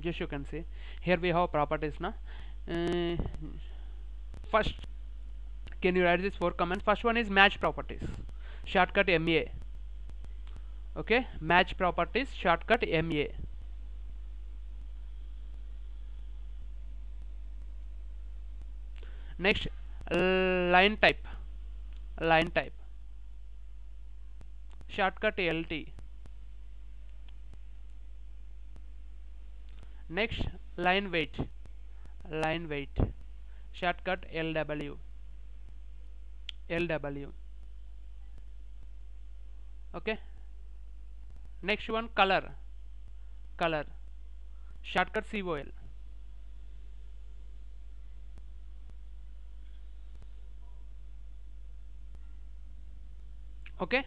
just you can see here we have properties now uh, first can you write this four commands first one is match properties. Shortcut ma okay? Match properties shortcut ma next line type. Line type. Shortcut lt next line weight. Line weight. Shortcut lw lw okay? Next one color. Color. Shortcut col okay?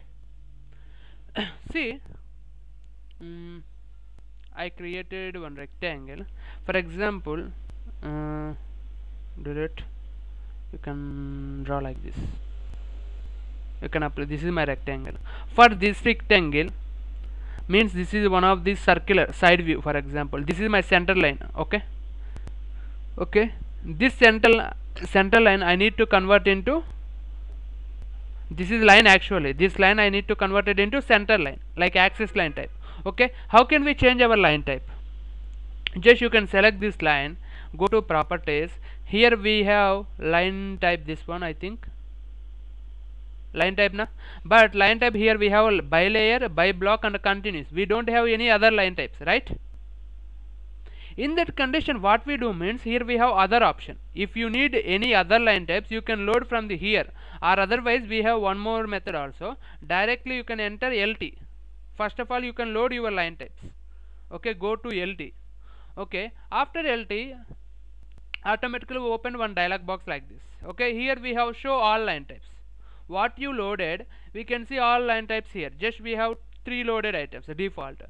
See? Mm, I created one rectangle. For example uh, delete you can draw like this. You can apply this is my rectangle. For this rectangle means this is one of these circular side view for example. This is my center line okay? Okay? This center center line I need to convert into this is line actually. This line I need to convert it into center line like axis line type okay? How can we change our line type? Just you can select this line go to properties. Here we have line type this one I think. Line type na? But line type here we have by layer by block and continuous. We don't have any other line types right? In that condition what we do means here we have other option. If you need any other line types you can load from the here. Or otherwise we have one more method also. Directly you can enter lt first of all you can load your line types. Okay go to lt okay after lt automatically open one dialog box like this. Okay here we have show all line types. What you loaded we can see all line types here. Just we have three loaded items default.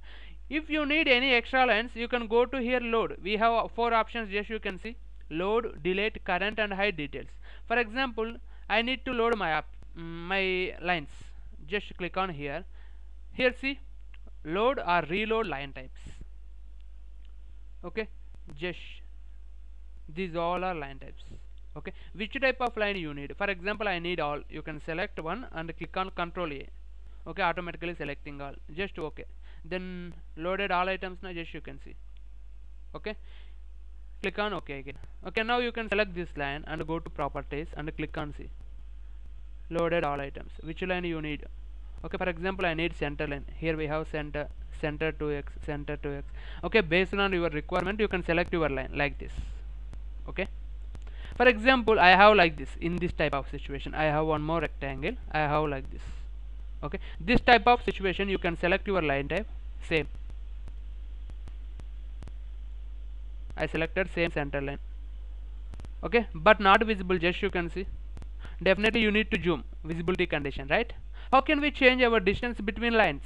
If you need any extra lines you can go to here load. We have four options just you can see. Load delete current and hide details. For example I need to load my app mm, my lines. Just click on here here see load or reload line types. Okay just these all are line types. Okay which type of line you need? For example I need all you can select one and click on control A. Okay automatically selecting all. Just okay. Then loaded all items now just you can see. Okay click on ok again. Okay now you can select this line and go to properties and click on see. Loaded all items. Which line you need okay for example I need center line. Here we have center center 2x center 2x okay based on your requirement you can select your line like this. Okay? For example I have like this in this type of situation. I have one more rectangle. I have like this. Okay? This type of situation you can select your line type same. I selected same center line. Okay? But not visible just you can see. Definitely you need to zoom. Visibility condition right how can we change our distance between lines?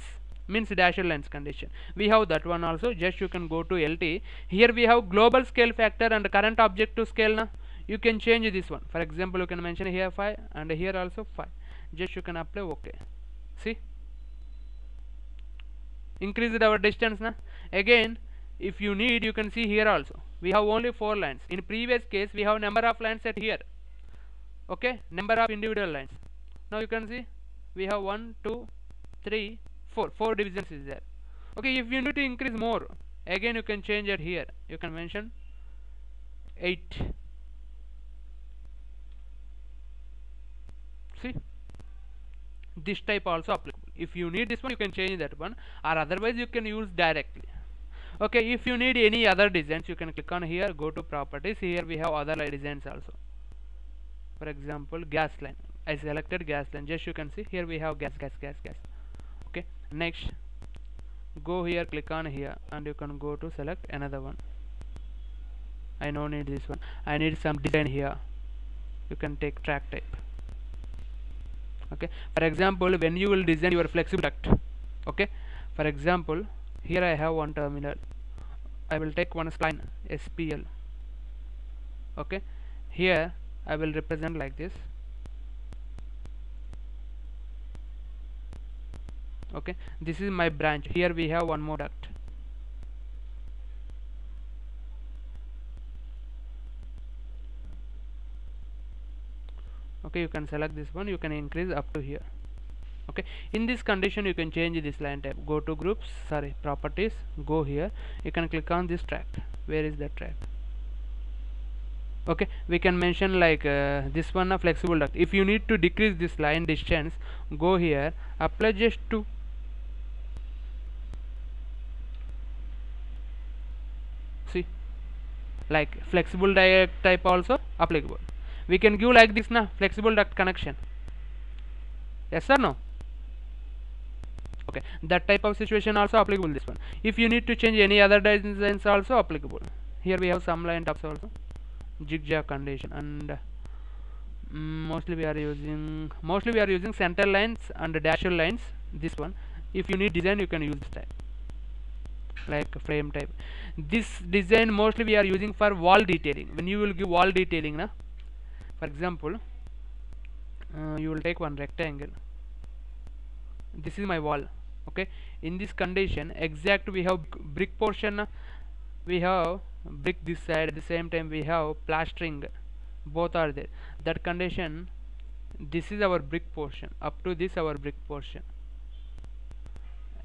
Means dashed lines condition. We have that one also. Just you can go to LT here we have global scale factor and current object to scale now you can change this one. For example you can mention here 5 and here also 5 just you can apply okay. See? Increase our distance now again if you need you can see here also. We have only four lines. In previous case we have number of lines at here. Okay? Number of individual lines. Now you can see we have 1 2 3 4 4 divisions is there. Okay if you need to increase more again you can change it here. You can mention 8 see? This type also applicable. If you need this one you can change that one or otherwise you can use directly. Okay if you need any other designs you can click on here go to properties. Here we have other designs also. For example gas line I selected gas line just you can see here we have gas gas gas gas. Okay next go here click on here and you can go to select another one. I no need this one. I need some design here. You can take track type. Okay for example when you will design your flexible duct okay? For example here I have one terminal. I will take one spline SPL okay here I will represent like this okay? This is my branch. Here we have one more duct. Okay you can select this one. You can increase up to here. Okay? In this condition you can change this line type. Go to groups. Sorry properties. Go here. You can click on this track where is the track okay? We can mention like uh, this one a flexible duct. If you need to decrease this line distance go here. Apply just to like flexible duct type also applicable. We can give like this na flexible duct connection. Yes or no? Okay that type of situation also applicable this one. If you need to change any other designs also applicable. Here we have some line types also. Zigzag condition and mm, mostly we are using mostly we are using center lines and dasher lines. This one if you need design you can use this type like frame type. This design mostly we are using for wall detailing. When you will give wall detailing na? For example uh, you will take one rectangle. This is my wall okay? In this condition exact we have brick portion we have brick this side at the same time we have plastering. Both are there. That condition this is our brick portion. Up to this our brick portion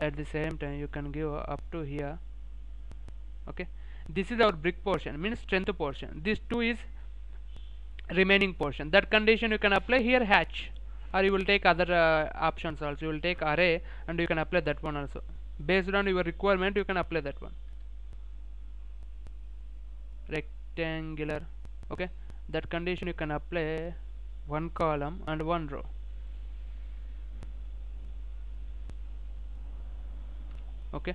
at the same time you can give up to here okay? This is our brick portion means strength portion. This two is remaining portion. That condition you can apply here hatch or you will take other uh, options also. You will take array and you can apply that one also. Based on your requirement you can apply that one. Rectangular okay? That condition you can apply one column and one row okay.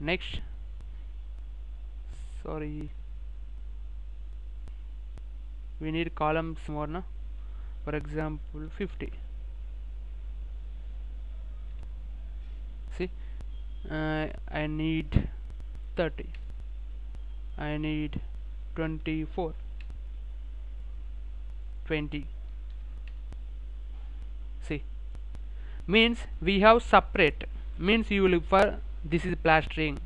Next. Sorry. We need columns more na? For example 50 see? Uh, I need 30 I need 24 20 see? Means we have separate means you will for this is plastering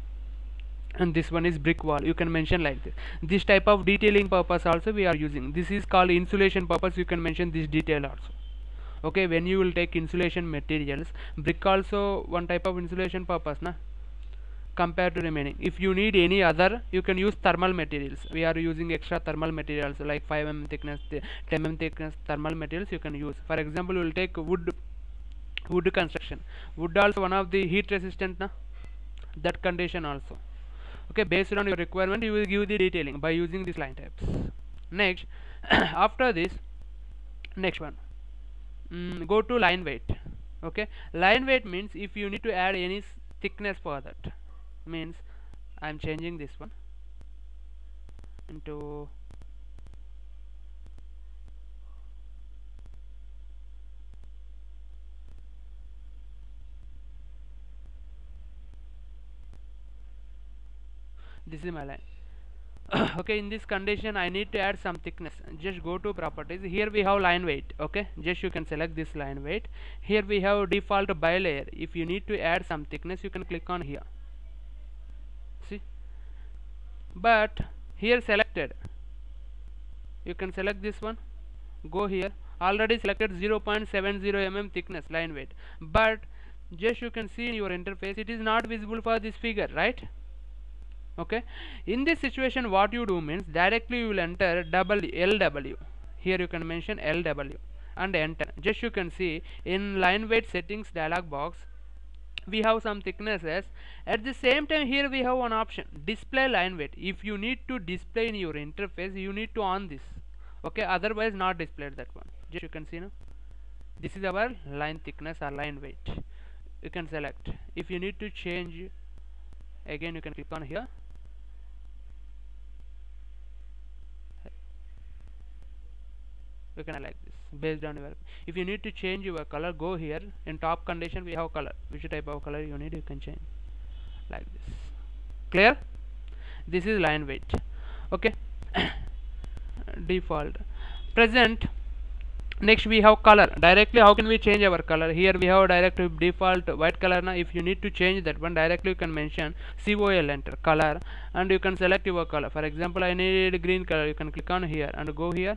and this one is brick wall. You can mention like this. This type of detailing purpose also we are using. This is called insulation purpose. You can mention this detail also. Okay when you will take insulation materials brick also one type of insulation purpose na? Compared to remaining. If you need any other you can use thermal materials. We are using extra thermal materials like 5 mm thickness 10 mm thickness thermal materials you can use. For example we will take wood wood construction. Wood also one of the heat resistant na? That condition also. Okay based on your requirement you will give the detailing by using these line types. Next after this next one. Mm, go to line weight. Okay line weight means if you need to add any thickness for that. Means I'm changing this one into this is my line. Okay in this condition I need to add some thickness. Just go to properties. Here we have line weight okay? Just you can select this line weight. Here we have default by layer if you need to add some thickness you can click on here. See? But here selected. You can select this one. Go here. Already selected 0.70 mm thickness line weight. But just you can see in your interface it is not visible for this figure right okay? In this situation what you do means directly you will enter double lw here you can mention lw and enter. Just you can see in line weight settings dialog box we have some thicknesses. At the same time here we have one option display line weight. If you need to display in your interface you need to on this. Okay? Otherwise not displayed that one. Just you can see now this is our line thickness or line weight. You can select. If you need to change again you can click on here you can like this based on your if you need to change your color go here. In top condition we have color. Which type of color you need you can change. Like this. Clear? This is line weight okay? Default. Present. Next we have color. Directly how can we change our color? Here we have direct default white color now if you need to change that one directly you can mention col enter color. And you can select your color. For example i need green color. You can click on here and go here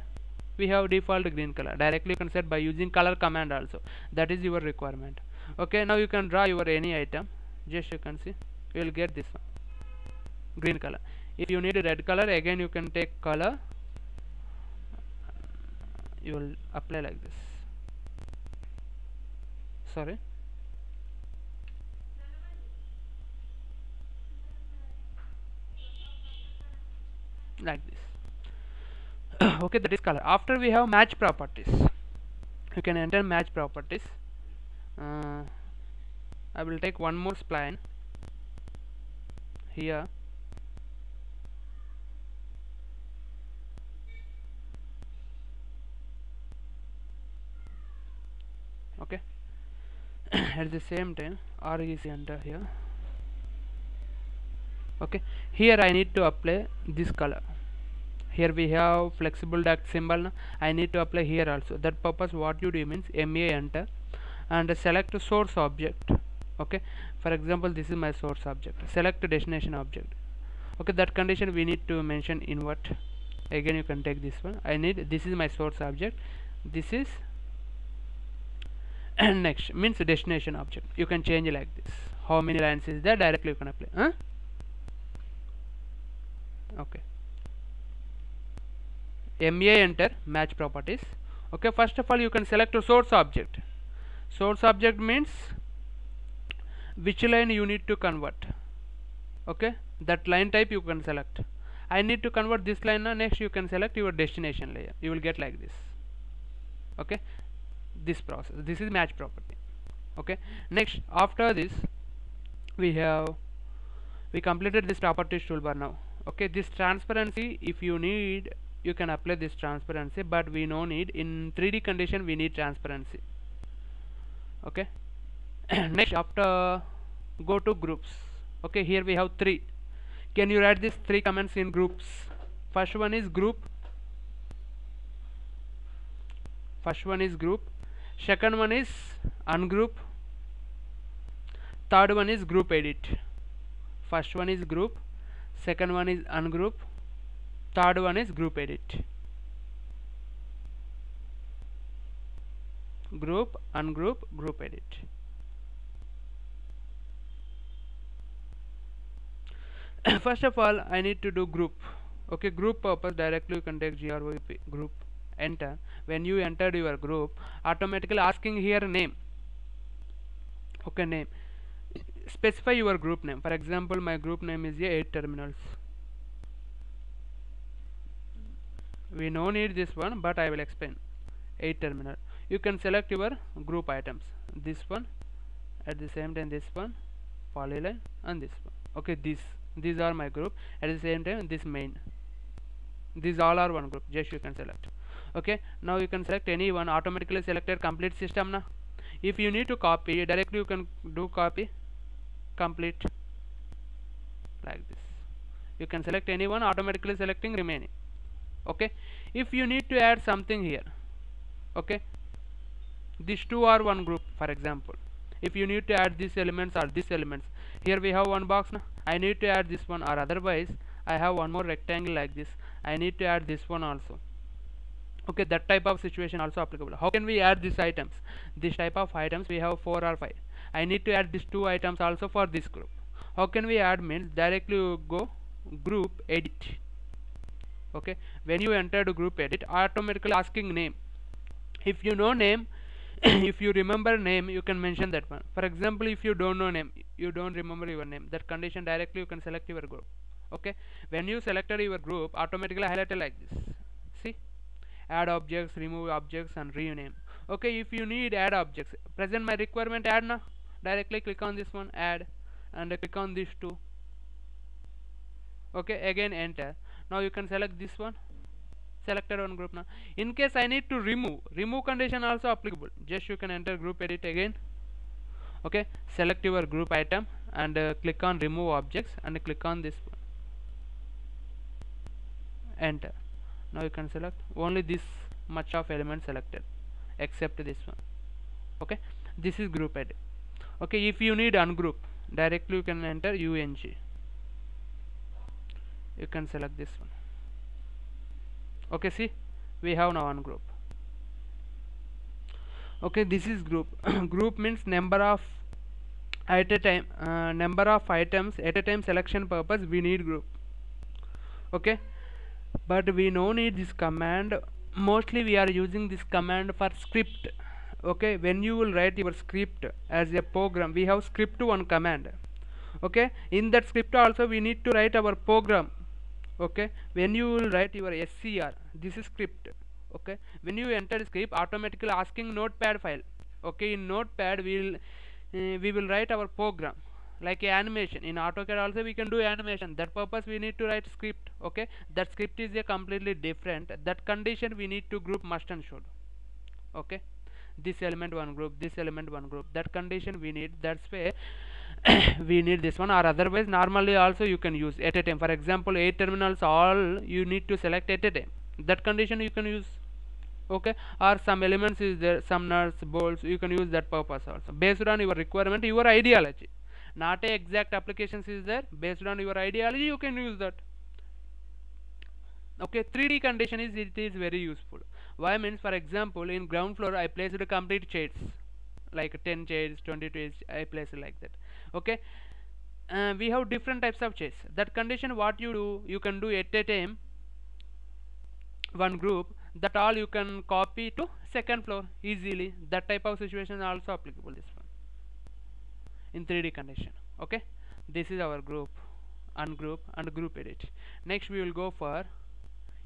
we have default green color directly you can set by using color command also. That is your requirement. Okay now you can draw your any item. Just you can see you will get this one. Green color. If you need red color again you can take color. You will apply like this. Sorry? Like this okay that is color. After we have match properties. You can enter match properties. Uh, I will take one more spline. Here. Okay. At the same time R is enter here. Okay. Here I need to apply this color here we have flexible duct symbol. I need to apply here also. That purpose what you do means MA enter and select source object. Okay? For example this is my source object. Select destination object. Okay? That condition we need to mention invert. Again you can take this one. I need this is my source object. This is and next. Means destination object. You can change like this. How many lines is there? Directly you can apply. Huh? okay MA enter match properties. Okay first of all you can select a source object. Source object means which line you need to convert. Okay that line type you can select. I need to convert this line now next you can select your destination layer. You will get like this. Okay this process this is match property. Okay next after this we have we completed this properties toolbar now. Okay this transparency if you need you can apply this transparency but we no need. In 3d condition we need transparency. Okay? Next after go to groups. Okay here we have three. Can you write these three comments in groups? First one is group. First one is group. Second one is ungroup. Third one is group edit. First one is group. Second one is ungroup third one is group edit. Group ungroup group edit. First of all I need to do group. Okay group purpose directly you can take grop group. Enter. When you entered your group automatically asking here name. Okay name. Specify your group name. For example my group name is a 8 terminals we no need this one but I will explain. 8 terminal. You can select your group items. This one at the same time this one polyline and this one. Okay this these are my group. At the same time this main. These all are one group. Just you can select. Okay now you can select any one. Automatically selected complete system now. If you need to copy directly you can do copy. Complete. Like this. You can select any one automatically selecting remaining okay? If you need to add something here okay? These two are one group for example. If you need to add these elements or these elements here we have one box I need to add this one or otherwise I have one more rectangle like this. I need to add this one also. Okay that type of situation also applicable. How can we add these items? This type of items we have four or five. I need to add these two items also for this group. How can we add means directly go group edit okay? When you enter the group edit automatically asking name. If you know name if you remember name you can mention that one. For example if you don't know name you don't remember your name. That condition directly you can select your group. Okay? When you selected your group automatically highlighted like this. See? Add objects remove objects and rename. Okay? If you need add objects present my requirement add now. Directly click on this one add and click on these two. Okay? Again enter now you can select this one. Selected one group now. In case I need to remove remove condition also applicable. Just you can enter group edit again. Okay select your group item and uh, click on remove objects and click on this one. Enter. Now you can select. Only this much of element selected except this one. Okay this is group edit. Okay if you need ungroup directly you can enter ung you can select this one. Okay see? We have now one group. Okay this is group. Group means number of at a time uh, number of items at a time selection purpose we need group. Okay? But we no need this command. Mostly we are using this command for script. Okay? When you will write your script as a program we have script to one command. Okay? In that script also we need to write our program okay? When you will write your scr this is script okay? When you enter script automatically asking notepad file okay? In notepad we will uh, we will write our program like animation. In AutoCAD also we can do animation. That purpose we need to write script okay? That script is a completely different. That condition we need to group must and should okay? This element one group this element one group. That condition we need. That's why we need this one or otherwise normally also you can use at a time. For example eight terminals all you need to select at a time. That condition you can use okay? Or some elements is there some nuts bolts you can use that purpose also. Based on your requirement your ideology. Not a exact applications is there. Based on your ideology you can use that. Okay 3d condition is it is very useful. Why means for example in ground floor i placed complete shades. Like 10 shades 20 shades i placed like that okay? Uh, we have different types of shades that condition what you do you can do at a time one group that all you can copy to second floor easily. That type of situation also applicable this one in 3d condition okay? This is our group ungroup and group edit. Next we will go for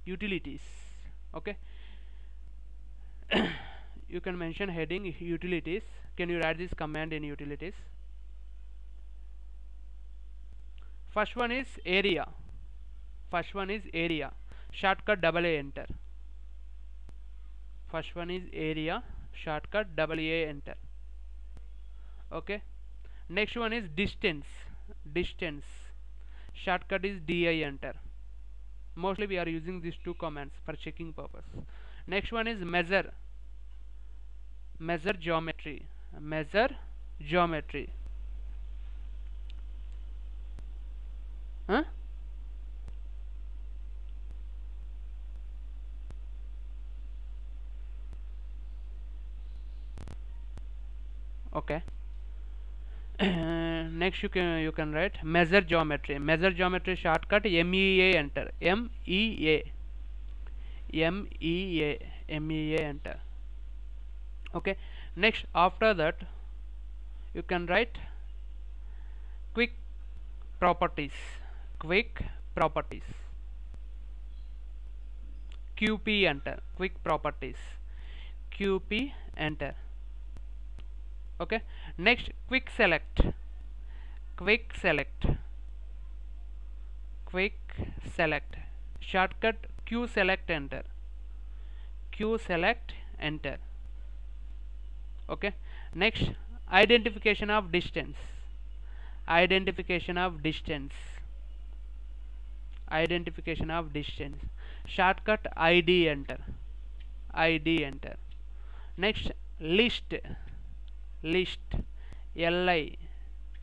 utilities okay? You can mention heading utilities. Can you write this command in utilities first one is area. First one is area. Shortcut double a enter. First one is area. Shortcut double a enter. Okay? Next one is distance. Distance. Shortcut is di enter. Mostly we are using these two commands for checking purpose. Next one is measure. Measure geometry. Measure geometry huh? Okay. Next you can you can write measure geometry. Measure geometry shortcut mea enter. Mea mea mea enter. Okay. Next after that you can write quick properties quick properties. Qp enter quick properties. Qp enter. Okay. Next quick select. Quick select. Quick select. Shortcut q select enter. Q select enter. Okay. Next identification of distance. Identification of distance identification of distance. Shortcut id enter. Id enter. Next list. List. Li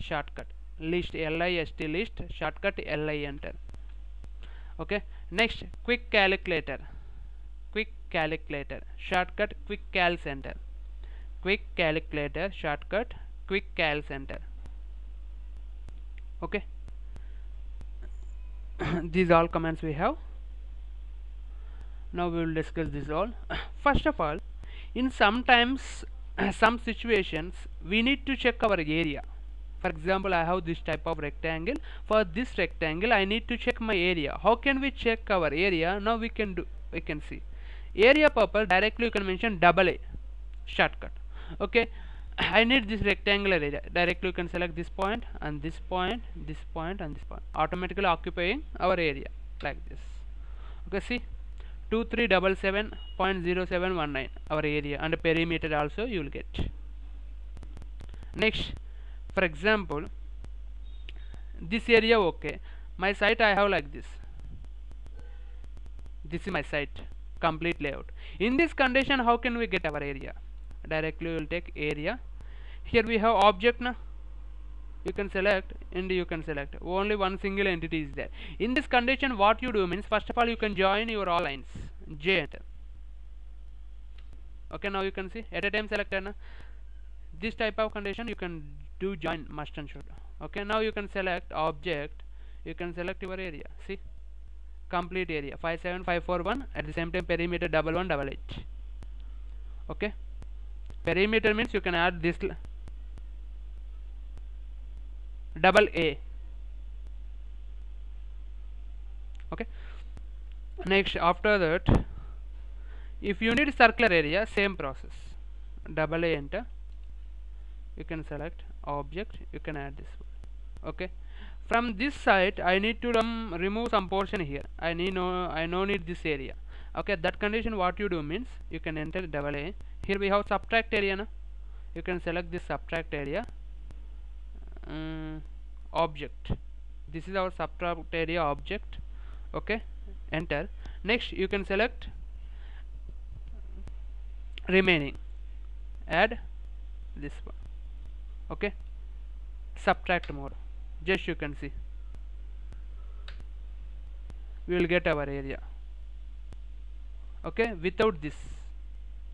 shortcut. List list list. Shortcut li enter. Okay. Next quick calculator. Quick calculator. Shortcut quick cal enter quick calculator shortcut quick cal enter okay these all commands we have. Now we will discuss this all. First of all in sometimes some situations we need to check our area. For example I have this type of rectangle. For this rectangle I need to check my area. How can we check our area? Now we can do we can see. Area purpose directly you can mention double A shortcut. Okay I need this rectangular area. Directly you can select this point and this point this point and this point. Automatically occupying our area like this. Okay see? two 2377.0719 our area and perimeter also you will get. Next for example this area okay my site I have like this. This is my site complete layout. In this condition how can we get our area directly will take area. Here we have object now you can select and you can select. Only one single entity is there. In this condition what you do means first of all you can join your all lines. J enter okay now you can see at a time selector na? this type of condition you can do join must and should. Okay now you can select object you can select your area. See? Complete area. 57541 at the same time perimeter double one double eight okay perimeter means you can add this double a. Okay. Next after that if you need circular area same process. Double a enter. You can select object. You can add this one. Okay. From this side I need to um, remove some portion here. I need no I no need this area. Okay. That condition what you do means you can enter double a here we have subtract area na? you can select this subtract area. Um, object. This is our subtract area object. Okay? Enter. Next you can select remaining. Add this one. Okay? Subtract mode just you can see. We will get our area. Okay? Without this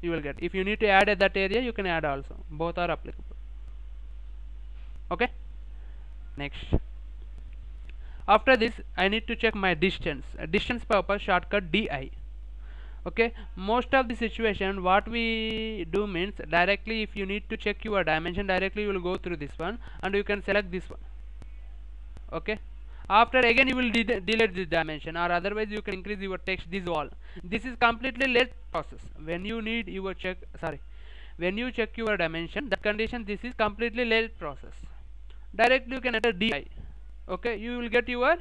you will get. If you need to add at that area you can add also. Both are applicable. Okay? Next. After this I need to check my distance. Uh, distance purpose shortcut DI okay? Most of the situation what we do means directly if you need to check your dimension directly you will go through this one and you can select this one. Okay after again you will de delete this dimension or otherwise you can increase your text this wall. This is completely late process. When you need your check sorry when you check your dimension that condition this is completely late process. Directly you can enter di okay you will get your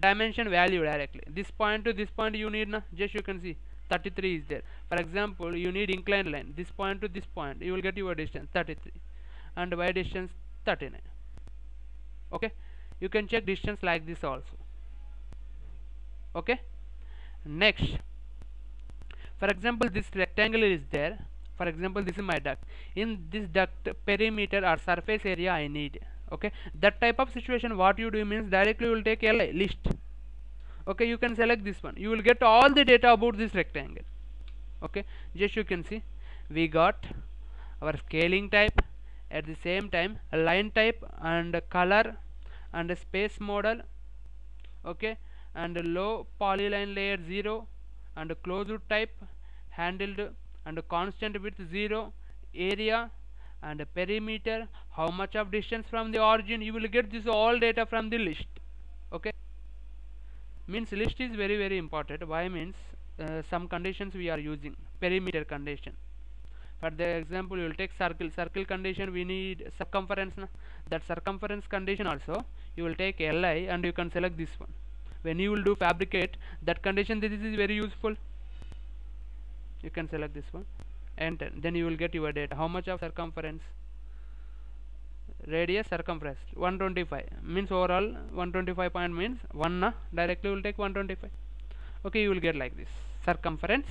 dimension value directly. This point to this point you need na? Just you can see 33 is there. For example you need inclined line. This point to this point you will get your distance 33 and y distance 39 okay you can check distance like this also. Okay? Next. For example this rectangle is there. For example this is my duct. In this duct perimeter or surface area I need. Okay? That type of situation what you do means directly you will take a list. Okay? You can select this one. You will get all the data about this rectangle. Okay? Just you can see. We got our scaling type at the same time line type and color and a space model okay and low polyline layer 0 and closed type handled and constant width 0 area and perimeter how much of distance from the origin you will get this all data from the list okay. Means list is very very important. Why means uh, some conditions we are using perimeter condition. For the example you will take circle. Circle condition we need circumference na? that circumference condition also you will take li and you can select this one. When you will do fabricate that condition this is very useful. You can select this one. Enter. Then you will get your data. How much of circumference? Radius circumference 125 means overall 125 point means 1 na? Directly will take 125 okay you will get like this. Circumference.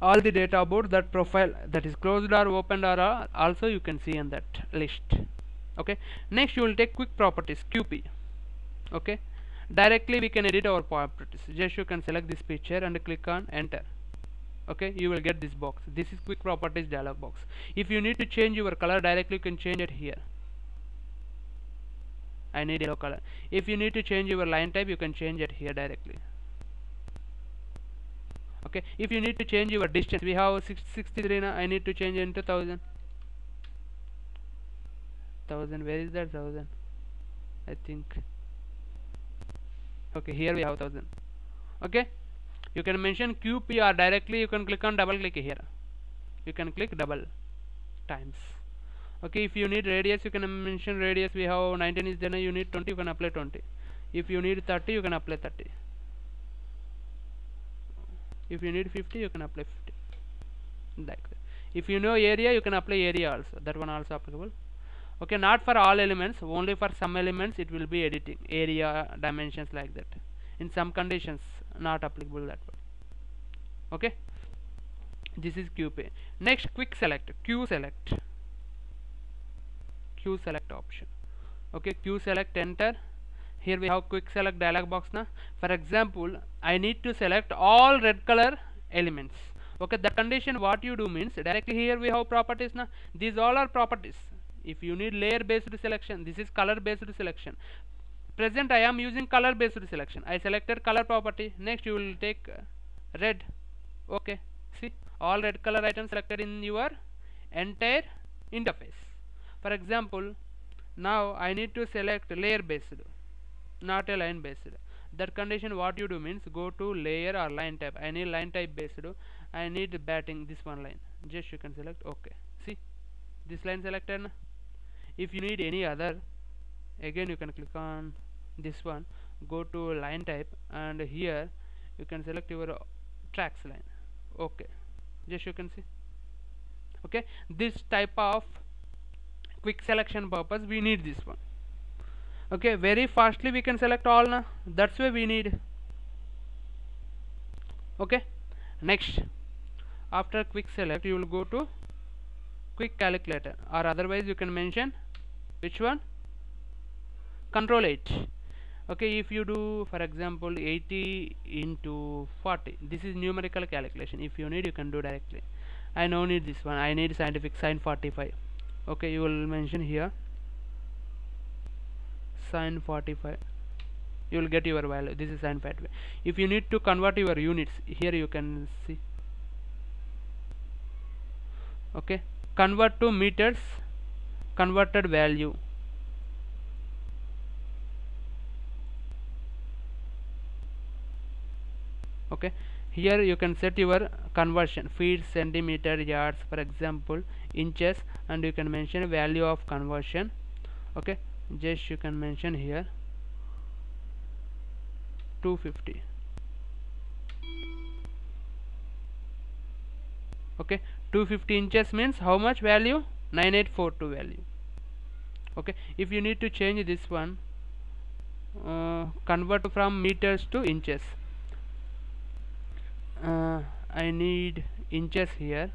All the data about that profile that is closed or opened or uh, also you can see in that list okay? Next you will take quick properties qp okay? Directly we can edit our properties. Just you can select this picture and click on enter. Okay? You will get this box. This is quick properties dialog box. If you need to change your color directly you can change it here. I need yellow color. If you need to change your line type you can change it here directly. Okay? If you need to change your distance we have 663 now. I need to change into 1000 1000 where is that 1000 I think okay here we have 1000 okay you can mention QP or directly you can click on double click here. You can click double times. Okay if you need radius you can mention radius we have 19 is then you need 20 you can apply 20 if you need 30 you can apply 30 if you need 50 you can apply 50 like that. If you know area you can apply area also that one also applicable okay not for all elements only for some elements it will be editing area dimensions like that. In some conditions not applicable that one okay? This is QP next quick select Q select. Q select option. Okay Q select enter. Here we have quick select dialog box now for example I need to select all red color elements. Okay the condition what you do means directly here we have properties now these all are properties if you need layer based selection this is color based selection. Present i am using color based selection. I selected color property. Next you will take uh, red. Okay see? All red color items selected in your entire interface. For example now i need to select layer based not a line based that condition what you do means go to layer or line type i need line type based. I need batting this one line. Just you can select okay. See? This line selected? If you need any other again you can click on this one. Go to line type and here you can select your tracks line. Okay. Just you can see. Okay. This type of quick selection purpose we need this one. Okay. Very fastly we can select all now that's why we need. Okay. Next. After quick select you will go to quick calculator or otherwise you can mention which one? Control 8 okay if you do for example 80 into 40 this is numerical calculation. If you need you can do directly. I no need this one. I need scientific sine 45 okay you will mention here. Sine 45 you will get your value. This is sine 45 if you need to convert your units here you can see. Okay convert to meters converted value. Okay. Here you can set your conversion feet centimeter yards for example inches and you can mention value of conversion. Okay. Just you can mention here 250 okay. 250 inches means how much value 9842 value. Okay if you need to change this one uh, convert from meters to inches. Uh, I need inches here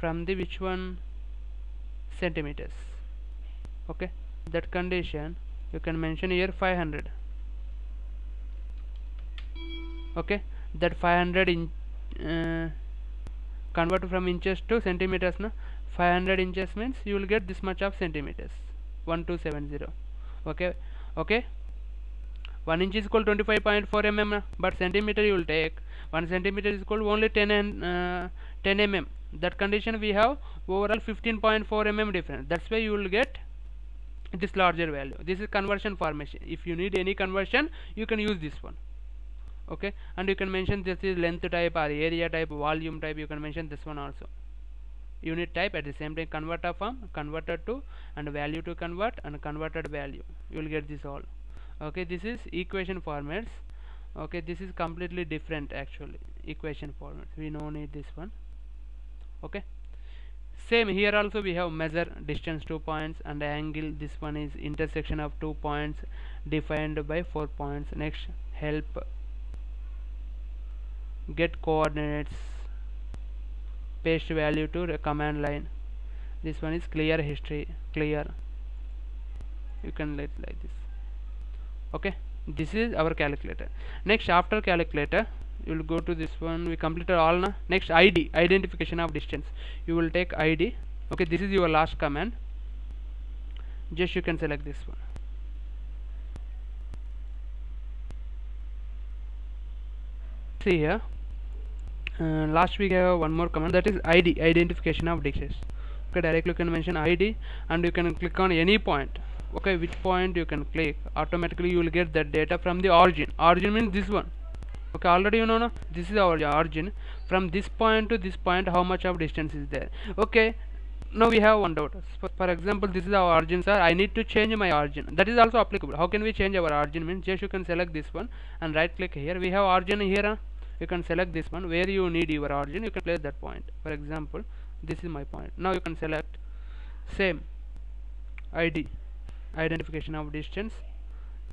from the which one? Centimeters. Okay that condition you can mention here 500 okay that 500 in uh, convert from inches to centimeters na 500 inches means you will get this much of centimeters. 1270 okay? Okay? 1 inch is equal 25.4 mm but centimeter you will take. 1 centimeter is equal only 10 and uh, 10 mm. That condition we have overall 15.4 mm difference. That's why you will get this larger value. This is conversion formation. If you need any conversion you can use this one. Okay? And you can mention this is length type or area type volume type you can mention this one also unit type at the same time converter from converted to and value to convert and converted value. You will get this all. Okay this is equation formats. Okay this is completely different actually equation formats. We no need this one. Okay? Same here also we have measure distance two points and angle this one is intersection of two points defined by four points. Next help. Get coordinates paste value to command line. This one is clear history clear. You can let like this. Okay this is our calculator. Next after calculator you will go to this one. We completed all now next id identification of distance. You will take id okay this is your last command. Just you can select this one. See here uh, last week I have one more command that is id identification of distance okay directly you can mention id and you can click on any point. Okay which point you can click automatically you will get that data from the origin. Origin means this one. Okay already you know no? this is our origin. From this point to this point how much of distance is there? Okay now we have one doubt. For, for example this is our origin sir. I need to change my origin. That is also applicable. How can we change our origin means just you can select this one and right click here. We have origin here? You can select this one. Where you need your origin you can place that point. For example this is my point. Now you can select same id identification of distance.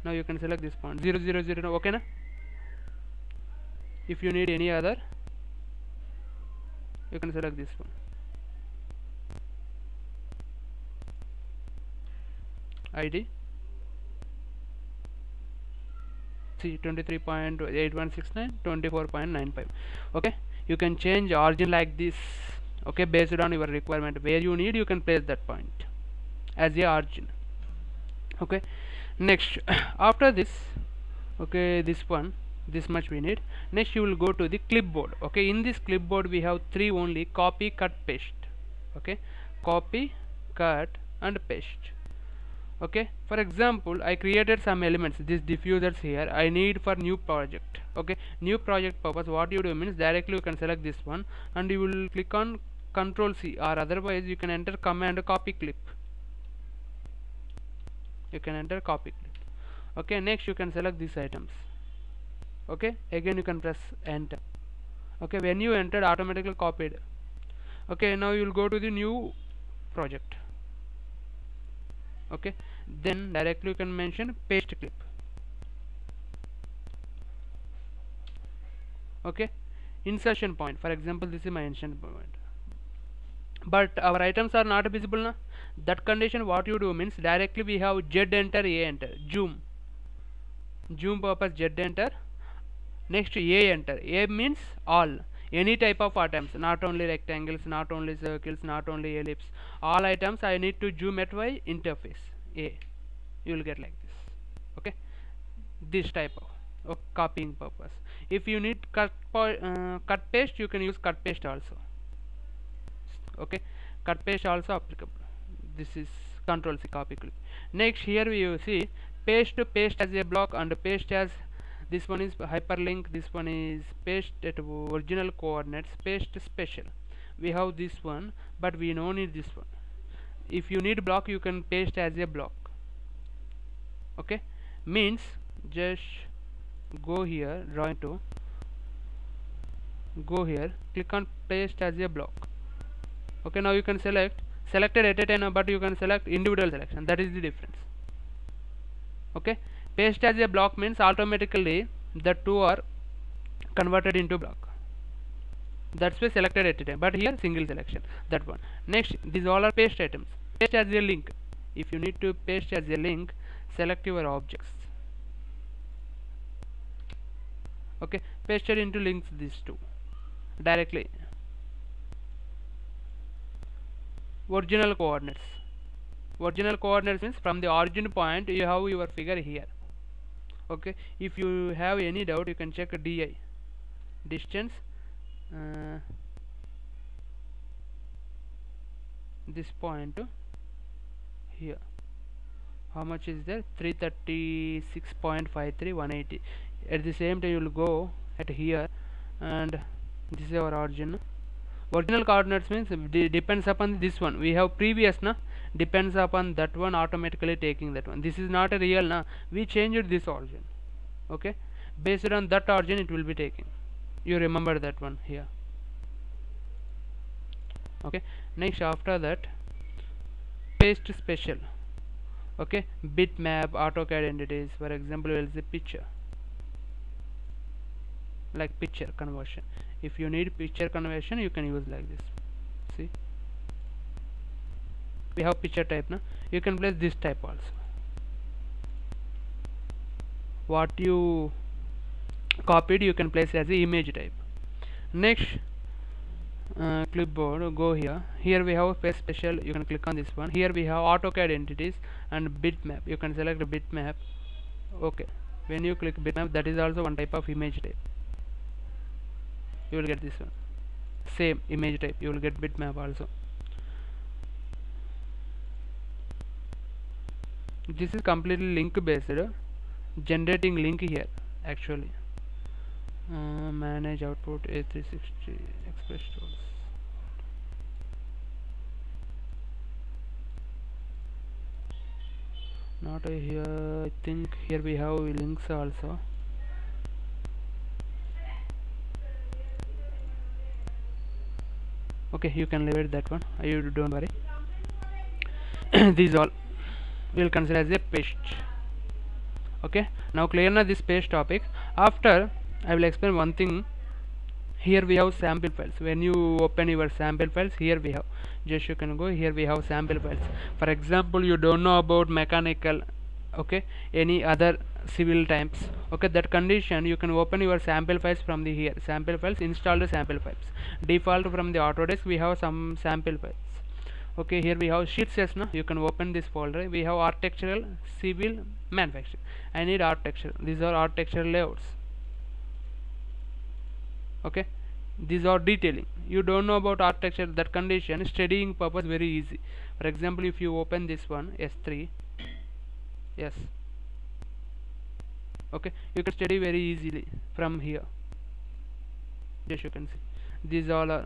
Now you can select this point. 0 0 0 okay na? If you need any other you can select this one. Id see 23.8169 24.95 okay? You can change origin like this. Okay? Based on your requirement. Where you need you can place that point as a origin. Okay? Next after this okay this one this much we need. Next you will go to the clipboard. Okay? In this clipboard we have three only copy cut paste. Okay? Copy cut and paste okay? For example I created some elements these diffusers here I need for new project. Okay? New project purpose what you do means directly you can select this one and you will click on control C or otherwise you can enter command copy clip. You can enter copy clip. Okay? Next you can select these items. Okay? Again you can press enter. Okay? When you entered automatically copied. Okay? Now you will go to the new project okay? Then directly you can mention paste clip. Okay? Insertion point. For example this is my insertion point. But our items are not visible now that condition what you do means directly we have z enter a enter. Zoom. Zoom purpose z enter. Next a enter. A means all any type of items not only rectangles not only circles not only ellipse all items i need to zoom at my interface. A you will get like this okay? This type of, of copying purpose. If you need cut uh, cut paste you can use cut paste also okay? Cut paste also applicable. This is control C copy clip next here we see paste to paste as a block and paste as this one is hyperlink this one is paste at original coordinates paste special. We have this one but we don't need this one. If you need block you can paste as a block. Okay? Means just go here drawing into go here click on paste as a block. Okay now you can select selected at a time but you can select individual selection. That is the difference. Okay paste as a block means automatically the two are converted into block. That's why selected time. But here single selection. That one. Next these all are paste items. Paste as a link. If you need to paste as a link select your objects. Okay pasted into links these two. Directly. Original coordinates. Original coordinates means from the origin point you have your figure here okay if you have any doubt you can check di distance uh, this point here. How much is there? 336.53 180 at the same time you will go at here and this is our origin original coordinates means depends upon this one. We have previous na depends upon that one automatically taking that one. This is not a real na we changed this origin okay? Based on that origin it will be taken. You remember that one here okay? Next after that paste special okay? Bitmap AutoCAD entities for example will the picture like picture conversion. If you need picture conversion you can use like this. See we have picture type now you can place this type also. What you copied you can place as a image type. Next uh, clipboard go here. Here we have paste special you can click on this one. Here we have AutoCAD entities and bitmap. You can select bitmap. Okay. When you click bitmap that is also one type of image type. You will get this one. Same image type. You will get bitmap also this is completely link based generating link here actually. Uh, manage output a360 express tools. Not here I think here we have links also. Okay you can leave it that one. You don't worry. These all will consider as a paste. Okay? Now clear now this paste topic. After I will explain one thing. Here we have sample files. When you open your sample files here we have. Just you can go here we have sample files. For example you don't know about mechanical okay any other civil types. Okay that condition you can open your sample files from the here. Sample files install the sample files. Default from the autodesk we have some sample files okay here we have sheets yes now you can open this folder. We have architectural civil manufacturing. I need architecture. These are architectural layouts. Okay? These are detailing. You don't know about architecture. That condition studying purpose very easy. For example if you open this one s3 yes. Okay? You can study very easily from here. Just you can see. These all are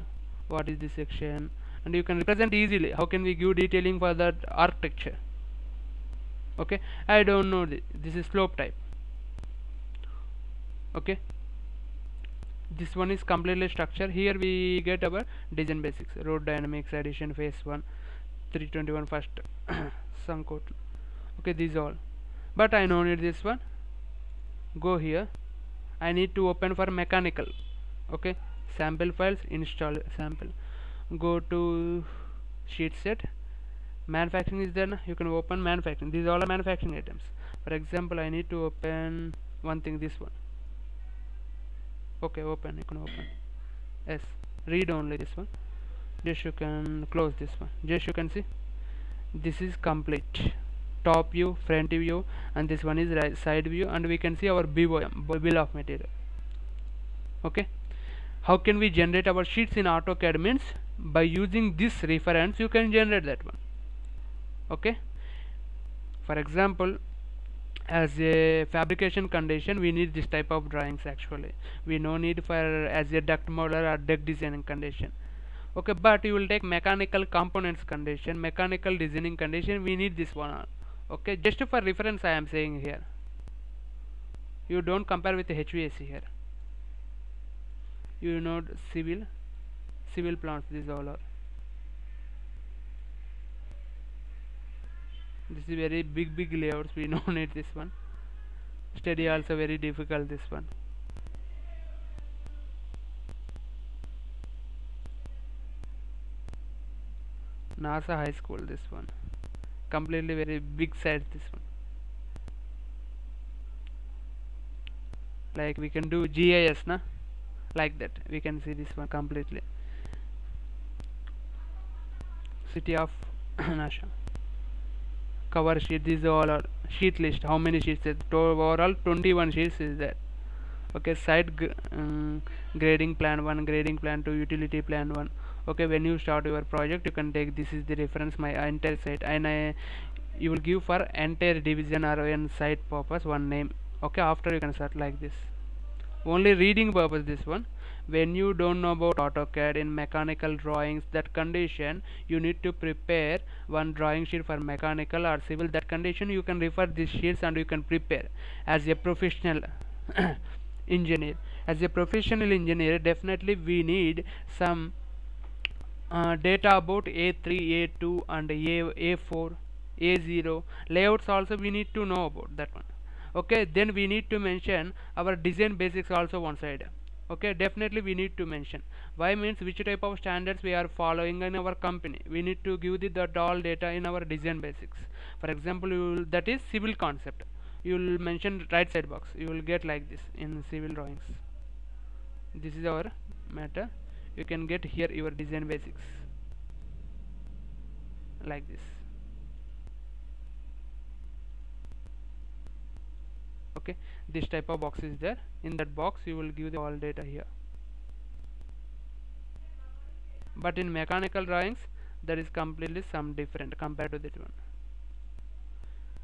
what is this section and you can represent easily. How can we give detailing for that architecture? Okay I don't know this, this is slope type. Okay this one is completely structure. Here we get our design basics. Road dynamics addition phase 1 321 first some code. Okay these all. But I know need this one. Go here. I need to open for mechanical. Okay sample files install sample go to sheet set. Manufacturing is there you can open manufacturing. These all are manufacturing items. For example I need to open one thing this one. Okay open. You can open. Yes. Read only this one. Just you can close this one. Just you can see. This is complete. Top view front view and this one is right side view and we can see our BOM bill of material. Okay? How can we generate our sheets in AutoCAD means by using this reference you can generate that one. Okay? For example as a fabrication condition we need this type of drawings actually. We no need for as a duct model or duct designing condition. Okay but you will take mechanical components condition mechanical designing condition we need this one okay just for reference I am saying here. You don't compare with HVAC here. You know civil civil plants these all are this is very big big layouts. We don't need this one. Study also very difficult this one. NASA high school this one. Completely very big size this one. Like we can do GIS na? Like that. We can see this one completely city of Nasha cover sheet these all are sheet list. How many sheets is overall 21 sheets is there okay site um, grading plan 1 grading plan 2 utility plan 1 okay when you start your project you can take this is the reference my entire site. And I, you will give for entire division or an site purpose one name. Okay after you can start like this. Only reading purpose this one when you don't know about AutoCAD in mechanical drawings that condition you need to prepare one drawing sheet for mechanical or civil. That condition you can refer these sheets and you can prepare. As a professional engineer as a professional engineer definitely we need some uh, data about A3 A2 and A, A4 A0 layouts also we need to know about that one. Okay then we need to mention our design basics also one side okay definitely we need to mention. Why means which type of standards we are following in our company? We need to give the that all data in our design basics. For example you will, that is civil concept. You will mention right side box. You will get like this in civil drawings. This is our matter. You can get here your design basics. Like this okay this type of box is there. In that box you will give the all data here. But in mechanical drawings there is completely some different compared to that one.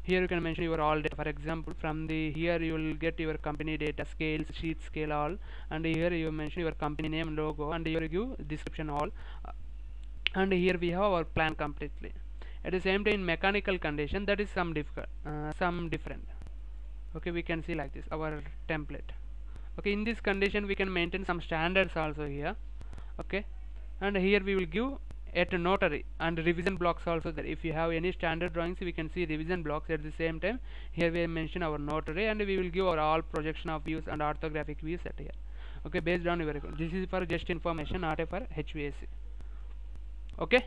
Here you can mention your all data. For example from the here you will get your company data scales sheet scale all. And here you mention your company name logo and here you give description all. And here we have our plan completely. At the same time in mechanical condition that is some difficult uh, some different okay we can see like this our template. Okay in this condition we can maintain some standards also here. Okay and here we will give at notary and revision blocks also there. If you have any standard drawings we can see revision blocks at the same time. Here we mention our notary and we will give our all projection of views and orthographic views at here. Okay based on your this is for just information not for HVAC okay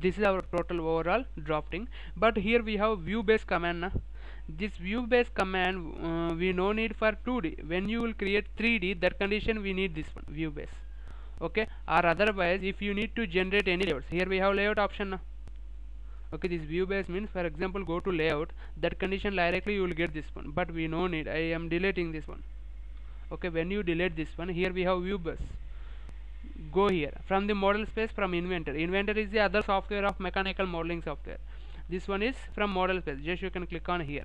this is our total overall drafting. But here we have view based command na? this view based command uh, we no need for 2d when you will create 3d that condition we need this one view base. Okay? Or otherwise if you need to generate any layouts here we have layout option na? okay this view base means for example go to layout that condition directly you will get this one. But we no need. I am deleting this one. Okay? When you delete this one here we have view base go here. From the model space from inventor. Inventor is the other software of mechanical modeling software. This one is from model space. Just you can click on here.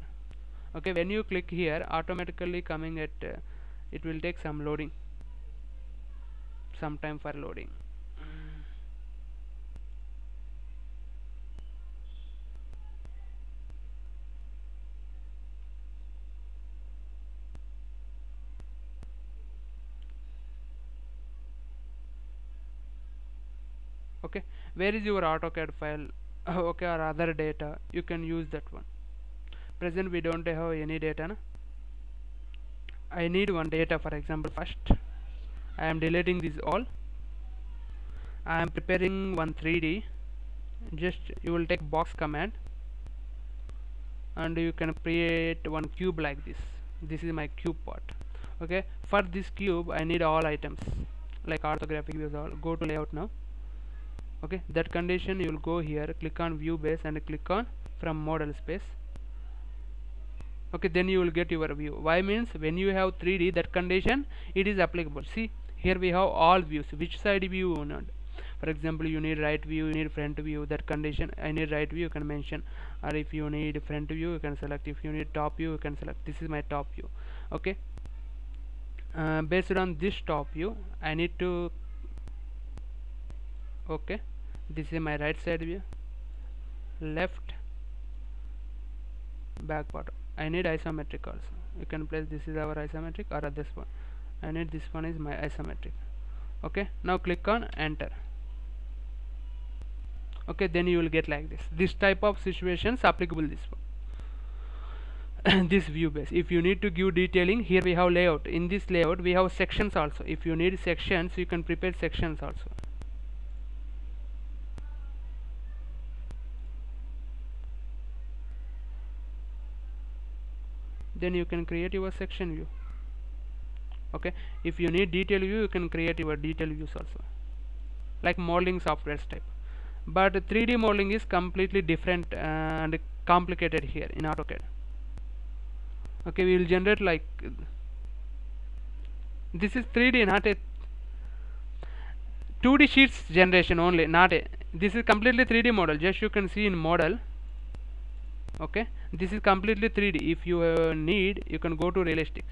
Okay when you click here automatically coming at uh, it will take some loading. Some time for loading okay? Where is your AutoCAD file? Okay or other data? You can use that one. Present we don't have any data na? I need one data for example first. I am deleting these all. I am preparing one 3D just you will take box command. And you can create one cube like this. This is my cube part. Okay? For this cube I need all items. Like orthographic views all. Go to layout now okay that condition you will go here click on view base and click on from model space. Okay then you will get your view. Why means when you have 3d that condition it is applicable. See here we have all views. Which side view you need for example you need right view you need front view. That condition i need right view you can mention. Or if you need front view you can select. If you need top view you can select. This is my top view. Okay? Uh, based on this top view i need to okay this is my right side view. Left back bottom. I need isometric also. You can place this is our isometric or this one. I need this one is my isometric. Okay now click on enter. Okay then you will get like this. This type of situations applicable this one. This view base. If you need to give detailing here we have layout. In this layout we have sections also. If you need sections you can prepare sections also then you can create your section view. Okay? If you need detail view you can create your detail views also. Like modeling software type. But 3d modeling is completely different uh, and complicated here in AutoCAD. Okay we will generate like this is 3d not a 2d sheets generation only not a this is completely 3d model just you can see in model okay? This is completely 3d if you uh, need you can go to realistic.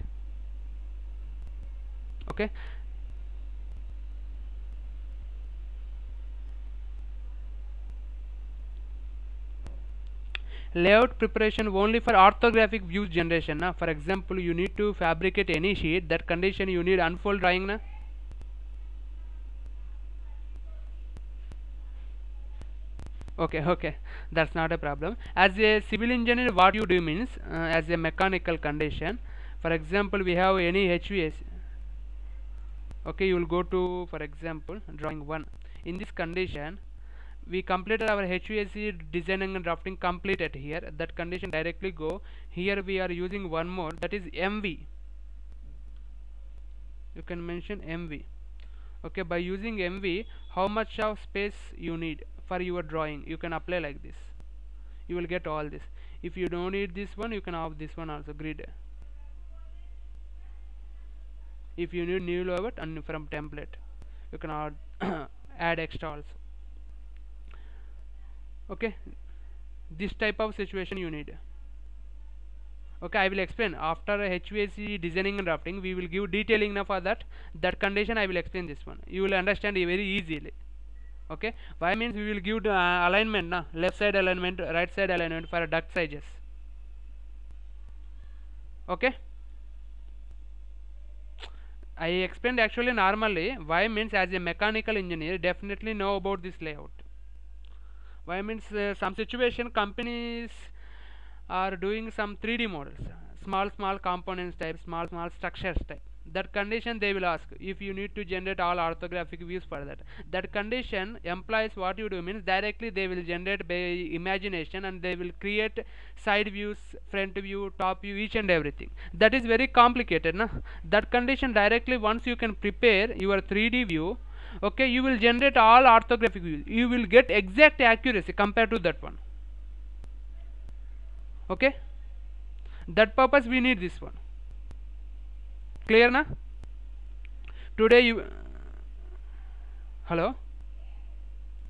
Okay? Layout preparation only for orthographic views generation na? For example you need to fabricate any sheet. That condition you need unfold drawing na okay okay. That's not a problem. As a civil engineer what you do means uh, as a mechanical condition for example we have any HVAC okay you will go to for example drawing 1 in this condition we completed our HVAC designing and drafting completed here. That condition directly go. Here we are using one more. That is MV you can mention MV okay by using MV how much of space you need for your drawing. You can apply like this. You will get all this. If you don't need this one you can have this one also grid. If you need new layout and from template. You can add add extra also. Okay? This type of situation you need. Okay I will explain. After HVAC designing and drafting we will give detailing now for that. That condition I will explain this one. You will understand very easily okay? Y means we will give the uh, alignment na? Left side alignment right side alignment for duct sizes. Okay? I explained actually normally y means as a mechanical engineer definitely know about this layout. Y means uh, some situation companies are doing some 3d models. Small small components type small small structures type that condition they will ask. If you need to generate all orthographic views for that. That condition implies what you do means directly they will generate by imagination and they will create side views front view top view each and everything. That is very complicated na? That condition directly once you can prepare your 3d view okay you will generate all orthographic views. You will get exact accuracy compared to that one. Okay? That purpose we need this one clear na? Today you hello?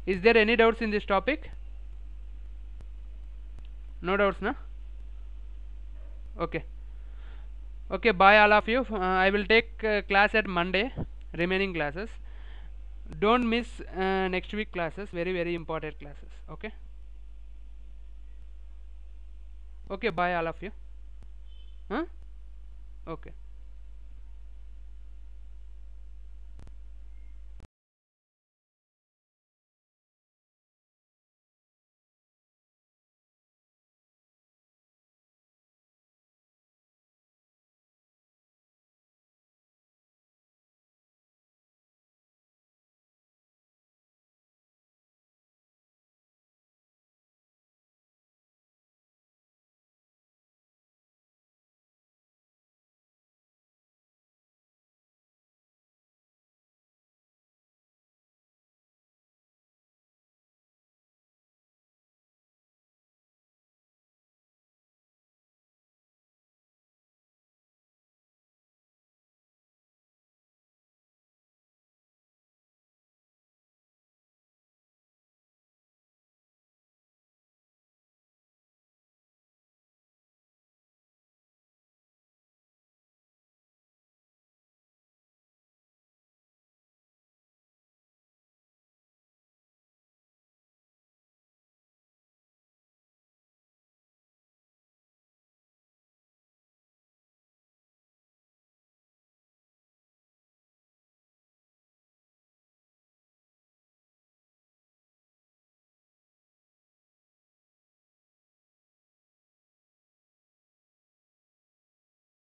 Is there any doubts in this topic? No doubts na? Okay. Okay bye all of you. Uh, i will take uh, class at monday remaining classes. Don't miss uh, next week classes very very important classes okay? Okay bye all of you. Huh? Okay